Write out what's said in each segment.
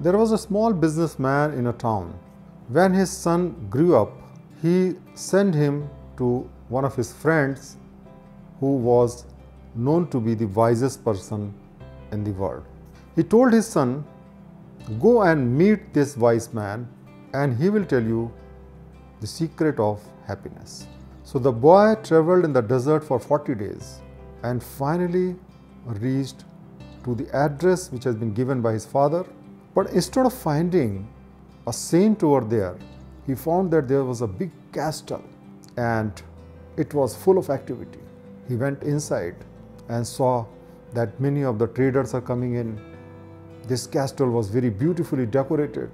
There was a small businessman in a town. When his son grew up, he sent him to one of his friends who was known to be the wisest person in the world. He told his son, Go and meet this wise man, and he will tell you the secret of happiness. So the boy traveled in the desert for 40 days and finally reached to the address which has been given by his father. But instead of finding a saint over there, he found that there was a big castle and it was full of activity. He went inside and saw that many of the traders are coming in. This castle was very beautifully decorated.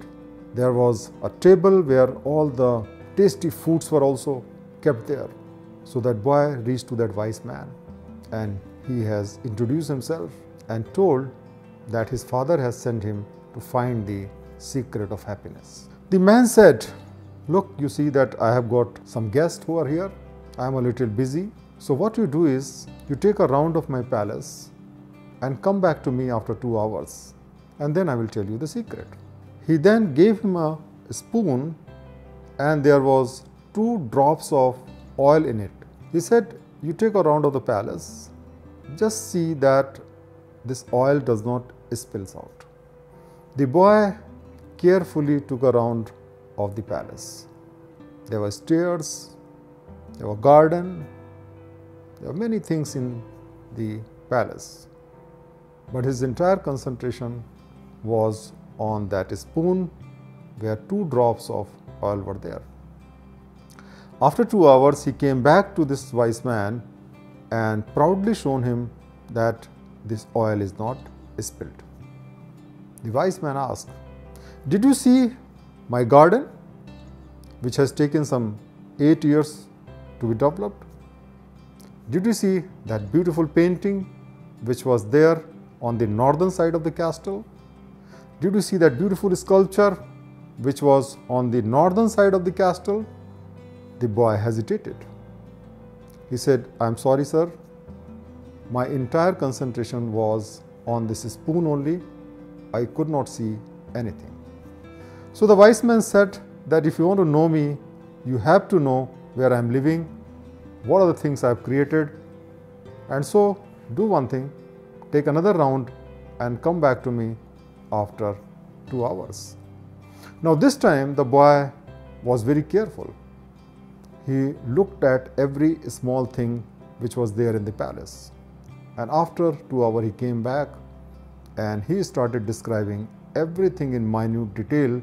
There was a table where all the tasty foods were also kept there. So that boy reached to that wise man and he has introduced himself and told that his father has sent him to find the secret of happiness. The man said, Look, you see that I have got some guests who are here. I am a little busy. So, what you do is you take a round of my palace and come back to me after two hours, and then I will tell you the secret. He then gave him a spoon, and there was two drops of oil in it. He said, You take a round of the palace, just see that this oil does not spills out. The boy carefully took a round of the palace. There were stairs, there were garden, there were many things in the palace. But his entire concentration was on that spoon where two drops of oil were there. After two hours, he came back to this wise man and proudly shown him that this oil is not spilled. The wise man asked, Did you see my garden, which has taken some eight years to be developed? Did you see that beautiful painting which was there on the northern side of the castle? Did you see that beautiful sculpture which was on the northern side of the castle? The boy hesitated. He said, I am sorry, sir. My entire concentration was on this spoon only. I could not see anything. So the wise man said that if you want to know me, you have to know where I am living, what are the things I have created. And so do one thing, take another round and come back to me after two hours. Now, this time the boy was very careful. He looked at every small thing which was there in the palace. And after two hours, he came back and he started describing everything in minute detail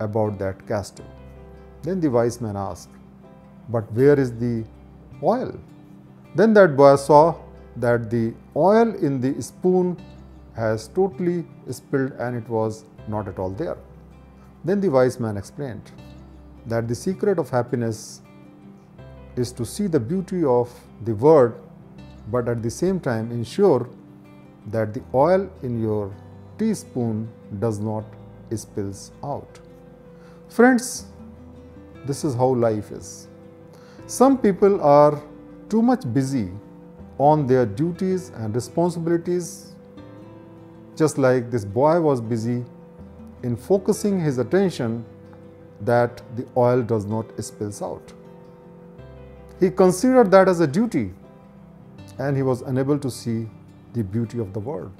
about that castle. Then the wise man asked, But where is the oil? Then that boy saw that the oil in the spoon has totally spilled and it was not at all there. Then the wise man explained that the secret of happiness is to see the beauty of the word but at the same time ensure that the oil in your teaspoon does not spills out. Friends, this is how life is. Some people are too much busy on their duties and responsibilities, just like this boy was busy in focusing his attention that the oil does not spills out. He considered that as a duty and he was unable to see the beauty of the world.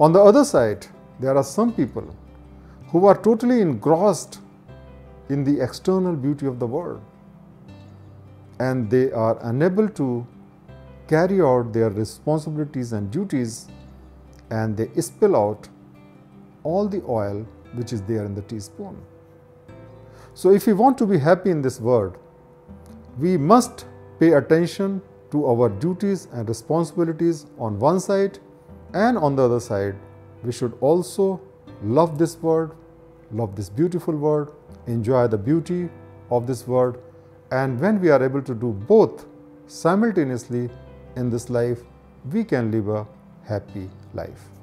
On the other side, there are some people who are totally engrossed in the external beauty of the world and they are unable to carry out their responsibilities and duties and they spill out all the oil which is there in the teaspoon. So, if we want to be happy in this world, we must pay attention to our duties and responsibilities on one side and on the other side we should also love this world love this beautiful world enjoy the beauty of this world. And when we are able to do both simultaneously in this life we can live a happy life